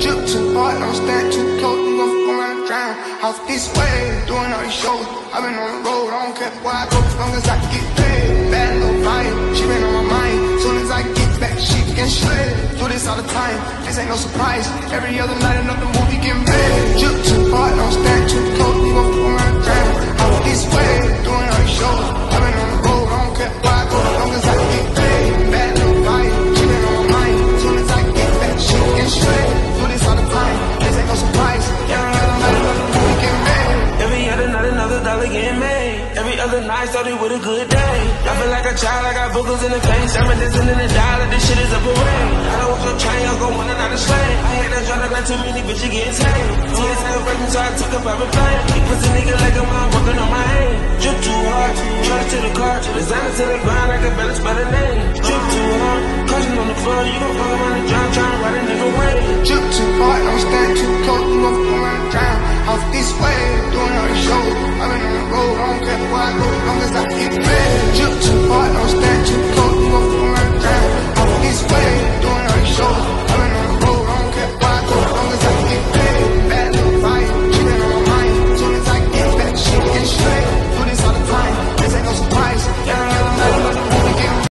Drip too hard, don't stand too close, you gon' fuck around drown. Off this way, doing all these shows. I've been on the road, I don't care where I go, as long as I get paid. Bad little vibe, she been on my mind. Soon as I get back, she can shred. Do this all the time, this ain't no surprise. Every other night, another movie get made. Drip too hard, don't stand dollar getting made. Every other night started with a good day. I feel like a child, I got boogers in the face. I'm dancing in the dollar, this shit is a parade. I don't want your chain, I'm gon' want another slave. I hate that to got too many bitches getting tamed. TS never breaking, so I took a private plane. He pussy nigga like a mom working on my aim. Drip too hard, charge to the car, designer to the ground, I can better spell the name.